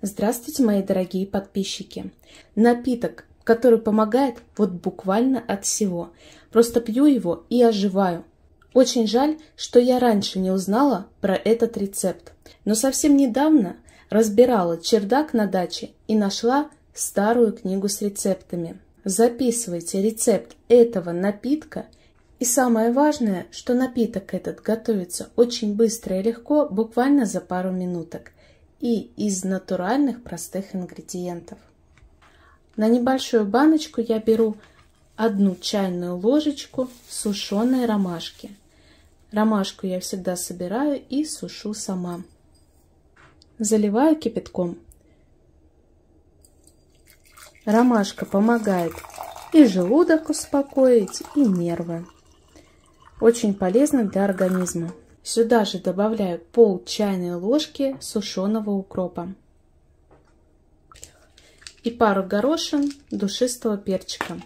Здравствуйте, мои дорогие подписчики! Напиток, который помогает вот буквально от всего. Просто пью его и оживаю. Очень жаль, что я раньше не узнала про этот рецепт. Но совсем недавно разбирала чердак на даче и нашла старую книгу с рецептами. Записывайте рецепт этого напитка. И самое важное, что напиток этот готовится очень быстро и легко, буквально за пару минуток и из натуральных простых ингредиентов. На небольшую баночку я беру одну чайную ложечку сушеной ромашки. Ромашку я всегда собираю и сушу сама. Заливаю кипятком. Ромашка помогает и желудок успокоить, и нервы. Очень полезно для организма. Сюда же добавляю пол чайной ложки сушеного укропа и пару горошин душистого перчика.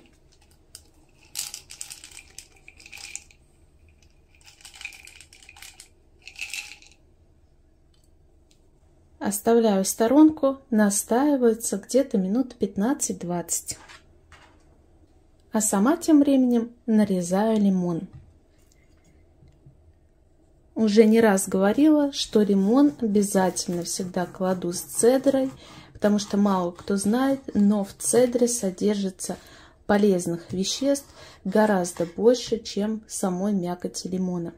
Оставляю в сторонку, настаивается где-то минут 15-20. А сама тем временем нарезаю лимон. Уже не раз говорила, что лимон обязательно всегда кладу с цедрой, потому что мало кто знает, но в цедре содержится полезных веществ гораздо больше, чем самой мякоти лимона.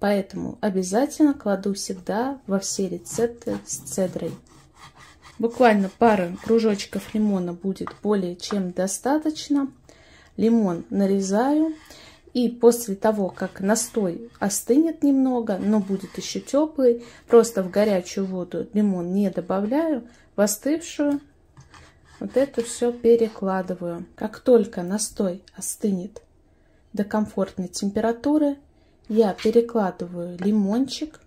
Поэтому обязательно кладу всегда во все рецепты с цедрой. Буквально пара кружочков лимона будет более чем достаточно. Лимон нарезаю и после того, как настой остынет немного, но будет еще теплый, просто в горячую воду лимон не добавляю, в остывшую вот это все перекладываю. Как только настой остынет до комфортной температуры, я перекладываю лимончик.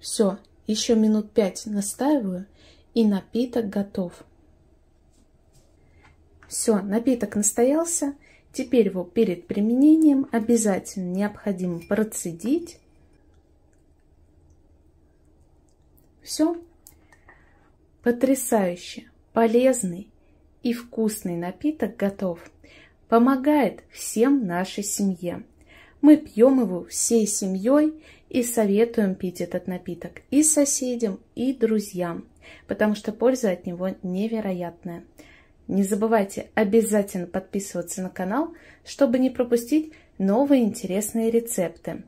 Все, еще минут пять настаиваю и напиток готов. Все, напиток настоялся. Теперь его перед применением обязательно необходимо процедить. Все. Потрясающе, полезный и вкусный напиток готов. Помогает всем нашей семье. Мы пьем его всей семьей и советуем пить этот напиток и соседям, и друзьям потому что польза от него невероятная. Не забывайте обязательно подписываться на канал, чтобы не пропустить новые интересные рецепты.